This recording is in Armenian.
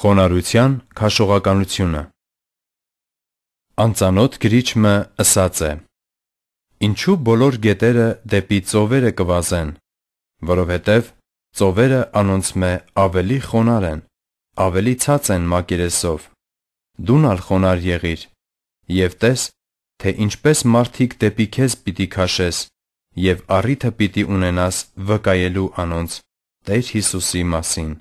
Խոնարհության քաշողականությունը Անծանոթ գրիչը ասաց է. Ինչու բոլոր գետերը դեպի ծովերը կվազեն, որովհետև ծովերը անոնցմե ավելի խոնարհ են, ավելի ցած են մակերեսով։ Դուն ալ խոնարհ եղիր եւ տես, թե ինչպես մարդիկ դեպի քեզ պիտի քաշես եւ առիթը պիտի ունենաս վկայելու անոնց Տեր Հիսուսի մասին։